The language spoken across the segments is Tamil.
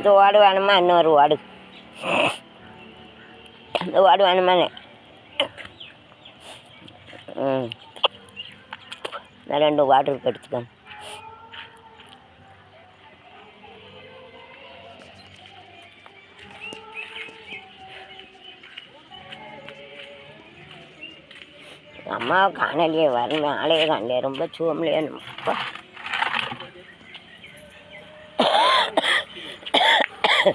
இந்த ஓடு வேணுமா? இன்னொரு ஓடு. இந்த ஓடு வேணுமானே ம். ரெண்டு வாட்டர் இருக்கு அம்மாவை காணலையே வரணும் ஆளையே காணலையே ரொம்ப சூமலையே அப்பா. salute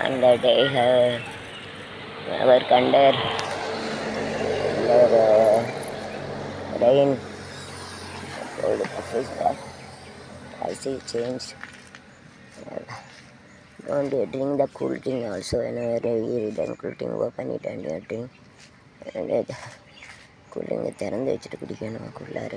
under the uh, அவர் Kandar rain I see change. Don't you drink the cool thing also whenever you read and cool thing open it and you drink. And கூலிங்க திறந்து வச்சுட்டு குடிக்கணும் குள்ளார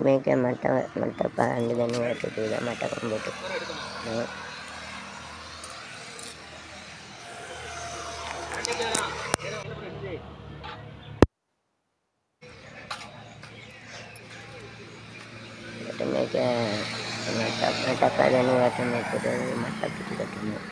Mereka mata mata paham dengan itu juga mata komputer. Nah. Mereka mata mata paham dengan itu juga mata komputer.